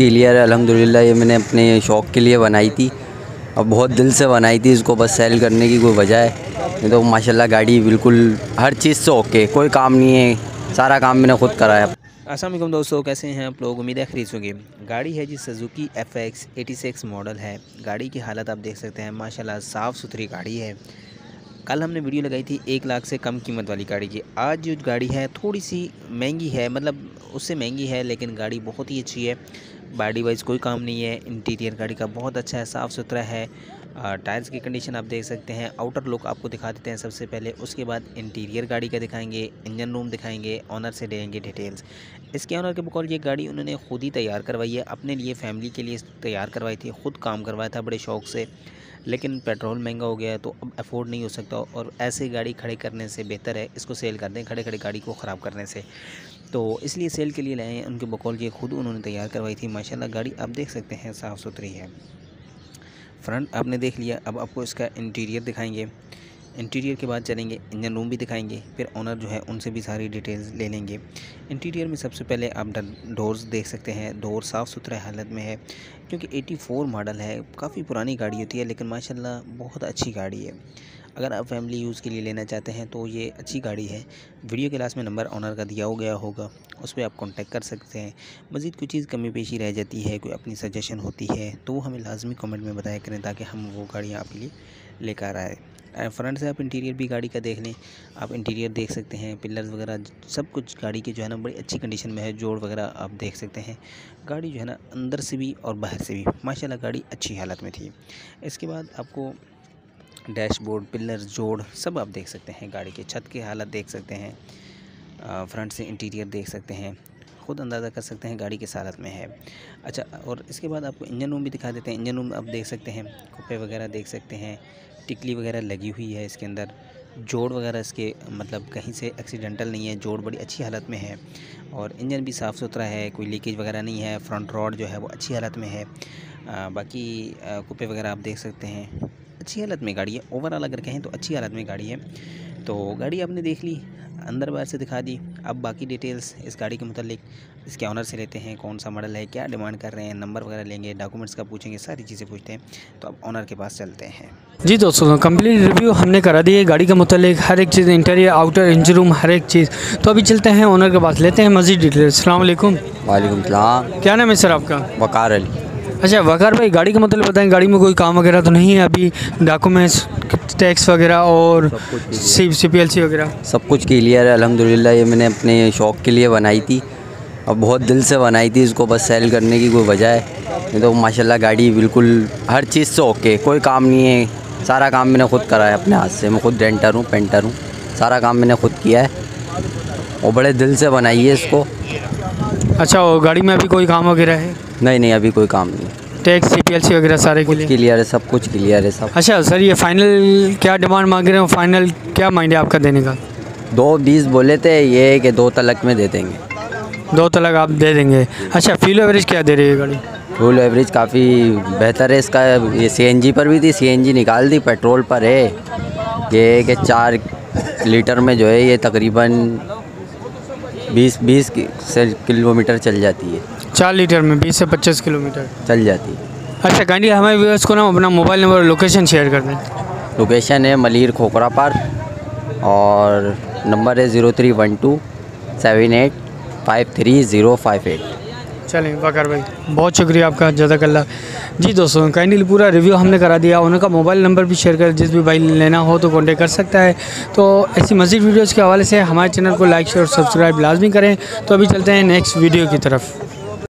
Clear है, अल्हम्दुलिल्लाह, ये मैंने अपने शौक़ के लिए बनाई थी। और बहुत दिल से बनाई थी, इसको बस सेल करने की कोई वजह है। नहीं तो माशाल्लाह गाड़ी बिल्कुल हर चीज़ से ओके कोई काम नहीं है, सारा काम मैंने खुद कराया असलम दोस्तों, कैसे हैं आप लोग? उम्मीद है खरीद होंगे। गाड़ी है जी Suzuki F X eighty six model है। गाड़ी की हालत आप देख सकते हैं, माशाल्लाह साफ़ सुथरी गाड़ी है। कल हमने वीडियो लगाई थी एक लाख से कम कीमत वाली गाड़ी की। आज जो गाड़ी है, थोड़ी सी महँगी है मतलब उससे महँगी है, लेकिन गाड़ी बहुत ही अच्छी है। बॉडी वाइज कोई काम नहीं है इंटीरियर गाड़ी का बहुत अच्छा है, साफ़ सुथरा है टायर्स की कंडीशन आप देख सकते हैं आउटर लुक आपको दिखा देते हैं सबसे पहले, उसके बाद इंटीरियर गाड़ी का दिखाएँगे इंजन रूम दिखाएँगे ऑनर से देंगे डिटेल्स इसके ऑनर के बकौल ये गाड़ी उन्होंने खुद ही तैयार करवाई है, अपने लिए फैमिली के लिए तैयार करवाई थी, ख़ुद काम करवाया था बड़े शौक़ से, लेकिन पेट्रोल महँगा हो गया तो अब अफोर्ड नहीं हो सकता और ऐसे गाड़ी खड़े करने से बेहतर है, इसको सेल कर दें खड़े खड़े गाड़ी को ख़राब करने से. तो इसलिए सेल के लिए लाए उनके बकौल ये खुद उन्होंने तैयार करवाई थी माशाल्लाह गाड़ी आप देख सकते हैं, साफ़ सुथरी है। फ्रंट आपने देख लिया, अब आपको इसका इंटीरियर दिखाएँगे। इंटीरियर के बाद चलेंगे इंजन रूम भी दिखाएँगे, फिर ऑनर जो है उनसे भी सारी डिटेल्स ले लेंगे। इंटीरियर में सबसे पहले आप डोर्स देख सकते हैं। डोर साफ़ सुथरे हालत में है, क्योंकि 84 मॉडल है। काफ़ी पुरानी गाड़ी होती है, लेकिन माशाल्लाह बहुत अच्छी गाड़ी है। अगर आप फैमिली यूज़ के लिए लेना चाहते हैं तो ये अच्छी गाड़ी है। वीडियो के लास्ट में नंबर ऑनर का दिया हो गया होगा, उस पर आप कांटेक्ट कर सकते हैं। मज़ीद कोई चीज़ कमी पेशी रह जाती है, कोई अपनी सजेशन होती है तो वो हमें लाजमी कमेंट में बताया करें, ताकि हम वो गाड़ियाँ आपके लिए लेकर आए। फ्रंट से आप इंटीरियर भी गाड़ी का देख लें। आप इंटीरियर देख सकते हैं, पिलर्स वगैरह, सब कुछ गाड़ी की जो है ना बड़ी अच्छी कंडीशन में है, जोड़ वगैरह आप देख सकते हैं। गाड़ी जो है ना अंदर से भी और बाहर से भी, माशाल्लाह गाड़ी अच्छी हालत में थी। इसके बाद आपको डैशबोर्ड पिलर जोड़ सब आप देख सकते हैं, गाड़ी के छत की हालत देख सकते हैं। फ्रंट से इंटीरियर देख सकते हैं। ख़ुद अंदाज़ा कर सकते हैं गाड़ी किस हालत में है। अच्छा और इसके बाद आपको इंजन रूम भी दिखा देते हैं। इंजन रूम आप देख सकते हैं कुप्पे वगैरह देख सकते हैं टिकली वगैरह लगी हुई है इसके अंदर। जोड़ वगैरह इसके मतलब कहीं से एक्सीडेंटल नहीं है जोड़ बड़ी अच्छी हालत में है। और इंजन भी साफ़ सुथरा है कोई लीकेज वगैरह नहीं है फ्रंट रॉड जो है वो अच्छी हालत में है। आ, बाकी कुप्पे वगैरह आप देख सकते हैं। अच्छी हालत में गाड़ी है ओवरऑल अगर कहें तो अच्छी हालत में गाड़ी है। तो गाड़ी आपने देख ली अंदर बाहर से दिखा दी अब बाकी डिटेल्स इस गाड़ी के मतलब इसके ऑनर से लेते हैं कौन सा मॉडल है क्या डिमांड कर रहे हैं नंबर वगैरह लेंगे डॉक्यूमेंट्स का पूछेंगे सारी चीज़ें पूछते हैं। तो अब ऑनर के पास चलते हैं। जी दोस्तों कंप्लीट रिव्यू हमने करा दी है गाड़ी के मतलब हर एक चीज़ इंटीरियर आउटर इंजन रूम हर एक चीज़। तो अभी चलते हैं ऑनर के पास लेते हैं मजीद डिटेल अल्लाम वालेकुम सलाम। क्या नाम है सर आपका? वकार अली। अच्छा वकार भाई गाड़ी का मतलब बताएँ गाड़ी में कोई काम वगैरह तो नहीं है अभी? डॉक्यूमेंट्स टैक्स वगैरह और सी सी पी एल सी वगैरह? सब कुछ क्लियर है अल्हम्दुलिल्लाह ये मैंने अपने शौक़ के लिए बनाई थी। और बहुत दिल से बनाई थी इसको बस सेल करने की कोई वजह है। नहीं तो माशाल्लाह गाड़ी बिल्कुल हर चीज़ से ओके कोई काम नहीं है। सारा काम मैंने खुद कराया अपने हाथ से। मैं खुद डेंटर हूँ पेंटर हूँ। सारा काम मैंने खुद किया है। और बड़े दिल से बनाई है इसको। अच्छा और गाड़ी में अभी कोई काम वगैरह है? नहीं नहीं अभी कोई काम नहीं tax C P L C वगैरह सारे के लिए? क्लियर है सब कुछ क्लियर है सब। अच्छा सर ये फाइनल क्या डिमांड मांग रहे हो? फाइनल क्या माइंड है आपका देने का? दो बीस बोले थे ये कि दो तलक में दे देंगे। दो तलक आप दे देंगे। अच्छा फ्यूल एवरेज क्या दे रही है गाड़ी? फ्यूल एवरेज काफ़ी बेहतर है इसका ये सीएनजी पर भी थी सीएनजी निकाल दी पेट्रोल पर है। ये कि चार लीटर में जो है ये तकरीबन बीस बीस से किलोमीटर चल जाती है। चार लीटर में बीस से पच्चीस किलोमीटर। चल जाती है। अच्छा गांधी हमारे व्यूअर्स को ना अपना मोबाइल नंबर और लोकेशन शेयर कर दें। लोकेशन है मलिर खोखरा पार्क और नंबर है zero three one two seven eight five three zero five eight चलें बकर भाई। बहुत शुक्रिया आपका, जजाकल्ला। जी दोस्तों काइंडली पूरा रिव्यू हमने करा दिया। उनका मोबाइल नंबर भी शेयर कर, जिस भी भाई लेना हो तो कॉन्टेक्ट कर सकता है। तो ऐसी मज़ीद वीडियोज़ के हवाले से हमारे चैनल को लाइक शेयर और सब्सक्राइब लाजमी करें। तो अभी चलते हैं नेक्स्ट वीडियो की तरफ़।